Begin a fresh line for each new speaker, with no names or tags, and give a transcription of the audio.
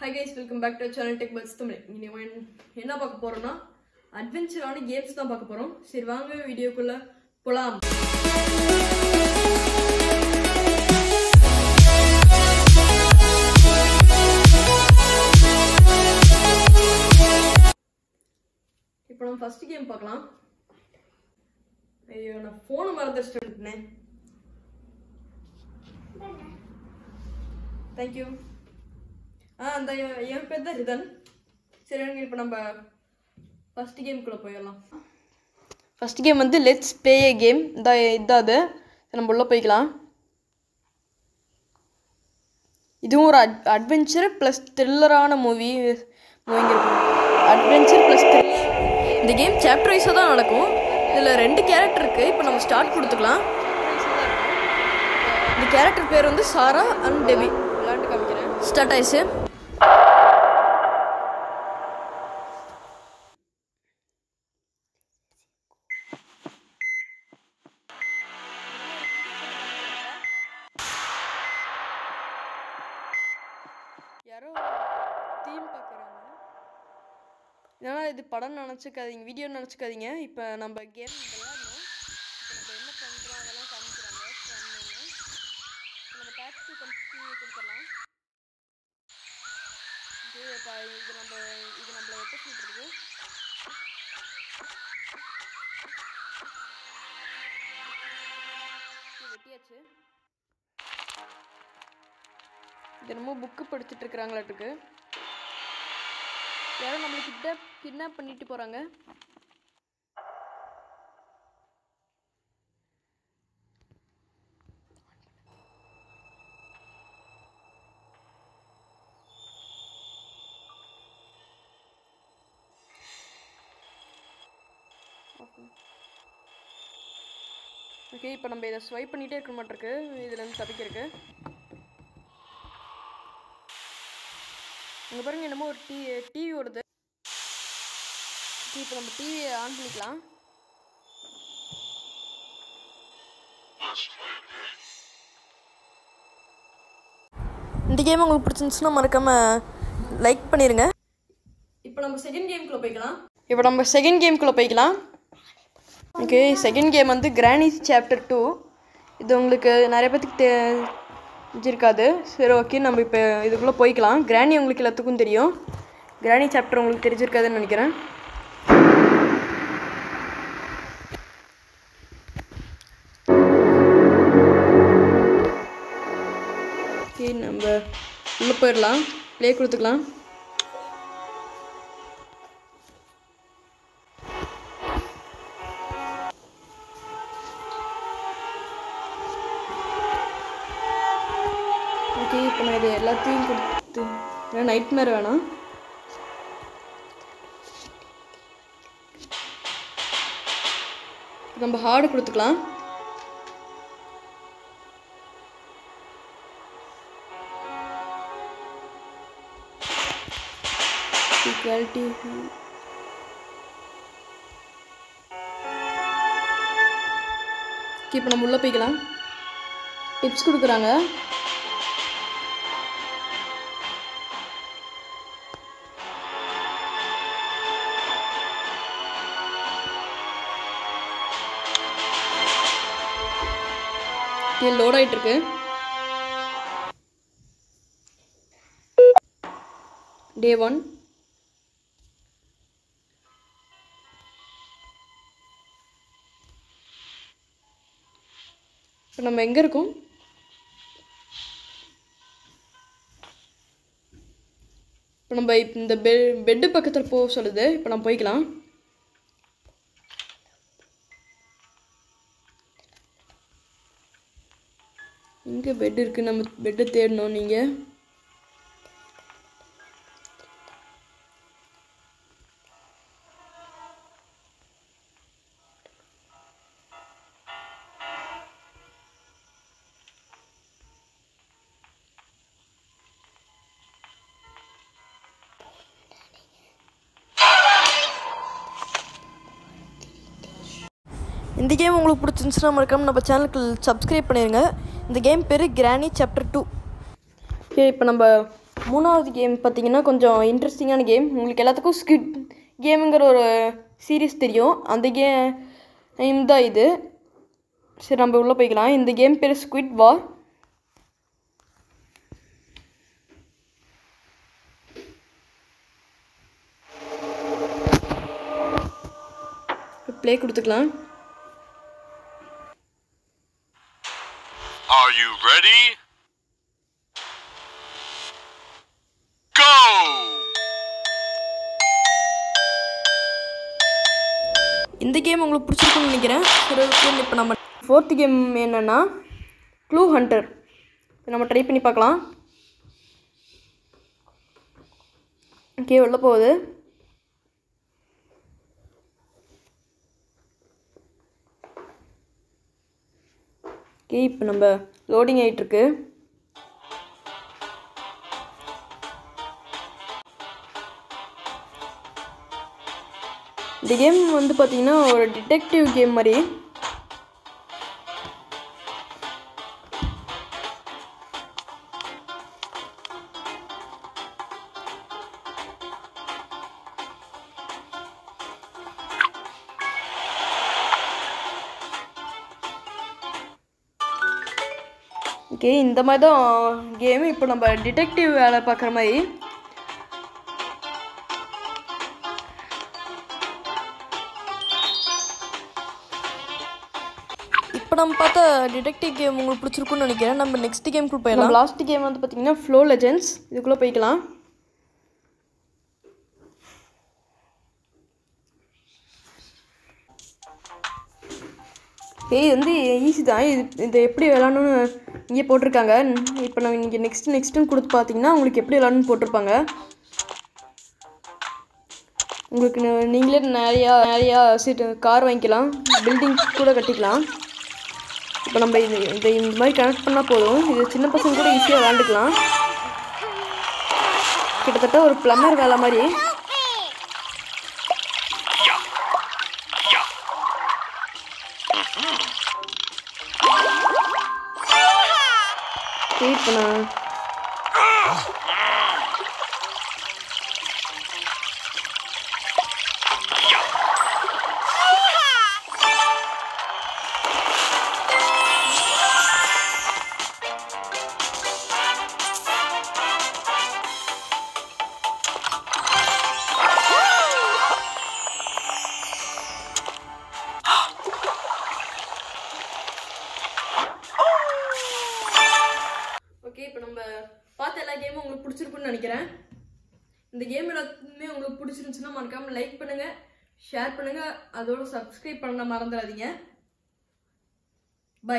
Hi guys welcome back to channel tech bus Tamil இனி என்ன பார்க்க போறோம்னா அட்வென்ச்சரான கேம்ஸ் தான் பார்க்க போறோம். சரி வாங்க வீடியோக்குள்ள போலாம். இப்போ நம்ம ஃபர்ஸ்ட் கேம் பார்க்கலாம். ஐயோ நான் ஃபோனை மறந்துட்டு இருந்தேன் தேங்க்யூ ஆ அந்த என் பேர் தான் ரிதன். சரி இப்போ நம்ம ஃபர்ஸ்ட் கேம்குள்ளே போயிடலாம். ஃபர்ஸ்ட் கேம் வந்து லெட்ஸ் ப்ளே ஏ கேம் இந்த இதான் அது. நம்ம உள்ளே போய்க்கலாம். இதுவும் ஒரு அட் அட்வென்ச்சர் ப்ளஸ் த்ரில்லரான மூவி மூவிங்க அட்வென்ச்சர் ப்ளஸ் த்ரில்லர் இந்த கேம் சாப்டர் வைஸாக தான் நடக்கும். இதில் ரெண்டு கேரக்டர் இருக்குது இப்போ நம்ம ஸ்டார்ட் கொடுத்துக்கலாம். இந்த கேரக்டர் பேர் வந்து சாரா அண்ட் டெபி விளையாண்டு காமிக்கிறேன். ஸ்டார்ட் ஆயிடுச்சு. இதனால் இது படம் நினச்சிக்காதீங்க வீடியோ நினச்சிக்காதீங்க இப்போ நம்ம கேம் விளையாடணும் இப்போ நம்ம என்ன பண்ணுறோம் அதெல்லாம் காமிக்கிறாங்க நம்ம டேக்ஸ் கண்டினியூ கொடுத்துடலாம் இது இது நம்ம இது நம்மள எப்போ சொல்கிறது வெட்டியாச்சு இது புக்கு படிச்சுட்டு இருக்கிறாங்களாட்டுக்கு யாரோ நம்மளை கிட்னாப் கிட்னாப் பண்ணிட்டு போகிறாங்க ஓகே இப்போ நம்ம இதை ஸ்வைப் பண்ணிகிட்டே இருக்க மாட்டிருக்கு. இதுலேருந்து தப்பிக்கிறதுக்கு. இங்கே பாருங்க என்னமோ ஒரு டி டிவி ஓடுது. இப்போ நம்ம டிவியை ஆன் பண்ணிக்கலாம். இந்த கேம் உங்களுக்கு பிடிச்சிருந்துச்சுன்னா மறக்காமல் லைக் பண்ணிடுங்க இப்போ நம்ம செகண்ட் கேம்குள்ளே போய்க்கலாம். இப்போ நம்ம செகண்ட் கேம்குள்ளே போய்க்கலாம். ஓகே செகண்ட் கேம் வந்து கிராணி சாப்டர் டூ இது உங்களுக்கு நிறைய பேத்துக்கு இருக்காது சரி ஓகே நம்ம இப்போ இதுக்குள்ளே போய்க்கலாம். கிராணி உங்களுக்கு எல்லாத்துக்கும் தெரியும். கிராணி சாப்டர் உங்களுக்கு தெரிஞ்சிருக்காதுன்னு நினைக்கிறேன். ஓகே நம்ம உள்ளே போயிடலாம். ப்ளே கொடுத்துக்கலாம். இது எல்லாத்தையும் கொடுத்து. ஏன்னா நைட் மேர் வேணாம் நம்ம ஹார்டு கொடுத்துக்கலாம். இப்போ நம்ம உள்ளே போய்க்கலாம். டிப்ஸ் கொடுக்குறாங்க. இது லோட் ஆயிட்டு இருக்கு டே ஒன் இப்போ நம்ம எங்கே இருக்கோம்? இப்போ நம்ம இந்த பெ பெட்டு பக்கத்தில் போக சொல்லுது. இப்போ நம்ம போய்க்கலாம். இங்கே பெட் இருக்குது நம்ம பெட்டை தேடணும் நீங்கள் இந்த கேம் உங்களுக்கு பிடிச்சிருந்துச்சுன்னா மறக்காமல் நம்ம சேனலுக்கு சப்ஸ்கிரைப் பண்ணிடுங்க இந்த கேம் பேர் கிராணி சாப்டர் டூ ஓகே இப்போ நம்ம மூணாவது கேம் பார்த்தீங்கன்னா கொஞ்சம் இன்ட்ரெஸ்டிங்கான கேம் உங்களுக்கு எல்லாத்துக்கும் ஸ்கிட் கேமுங்கிற ஒரு சீரீஸ் தெரியும். அந்த கேம் தான் இது சரி நம்ம உள்ளே போய்க்கலாம். இந்த கேம் பேர் ஸ்குவிட் வார் ப்ளே கொடுத்துக்கலாம்.
Are you ready? Go!
இந்த கேம் உங்களுக்கு பிடிச்சிருக்குன்னு நினைக்கிறேன் சரி இப்போ நம்ம ஃபோர்த்து கேம் என்னென்னா க்ளூ ஹண்டர் நம்ம ட்ரை பண்ணி பார்க்கலாம் ஓகே உள்ள போகுது ஓகே இப்போ நம்ம லோடிங் ஆகிட்டுருக்கு இந்த கேம் வந்து பார்த்தீங்கன்னா ஒரு டிடெக்டிவ் கேம் மாதிரி. ஓகே இந்த மாதிரி தான் கேம் இப்போ நம்ம டிடெக்டிவ் வேலை பார்க்குற மாதிரி. இப்போ நம்ம பார்த்த டிடெக்டிவ் கேம் உங்களுக்கு பிடிச்சிருக்குன்னு நினைக்கிறேன். நம்ம நெக்ஸ்ட் கேம்க்குள்ள போயிடலாம். லாஸ்ட் கேம் வந்து பார்த்தீங்கன்னா ஃப்ளோ லெஜெண்ட்ஸ் இதுக்குள்ளே போய்க்கலாம். இது வந்து ஈஸி தான். இது இதை எப்படி விளாடணும்னு இங்கே போட்டிருக்காங்க. இப்போ நான் இங்கே நெக்ஸ்ட் நெக்ஸ்ட்டுன்னு கொடுத்து பார்த்தீங்கன்னா உங்களுக்கு எப்படி விளாடணும்னு போட்டிருப்பாங்க. உங்களுக்கு நீங்களே நிறையா நிறையா சீட்டு கார் வாங்கிக்கலாம். பில்டிங் கூட கட்டிக்கலாம். இப்போ நம்ம இது இந்த இந்த மாதிரி கனெக்ட் பண்ணால் போதும். இது சின்ன பசங்க கூட ஈஸியாக விளாண்டுக்கலாம் கிட்டத்தட்ட ஒரு ப்ளம்மர் வேலை மாதிரி. சரி, இப்போ பிடிச்சிருக்குன்னு நினைக்கிறேன். இந்த கேம் எல்லாத்துக்குமே உங்களுக்கு பிடிச்சிருந்துச்சுன்னா மறக்காம லைக் பண்ணுங்க ஷேர் பண்ணுங்க. அதோட சப்ஸ்கிரைப் பண்ண மறந்துடாதீங்க. பை